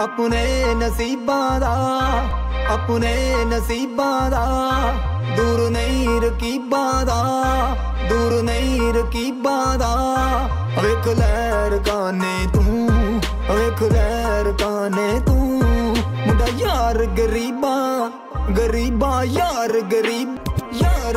ਆਪਣੇ ਨਸੀਬਾਂ ਦਾ, ਆਪਣੇ ਨਸੀਬਾਂ ਦਾ। ਦੂਰ ਨਹੀਂ ਰਕੀਬਾਂ ਦਾ, ਦੂਰ ਨਹੀਂ ਰਕੀਬਾਂ ਦਾ। ਵੇਖ ਲਹਿਰ ਕਾਨੇ ਤੂੰ, ਵੇਖ ਲਹਿਰ ਕਾਨੇ ਤੂੰ। ਮੁੰਡਾ ਯਾਰ ਗਰੀਬਾਂ ਗਰੀਬਾਂ ਯਾਰ ਗਰੀਬ, ਯਾਰ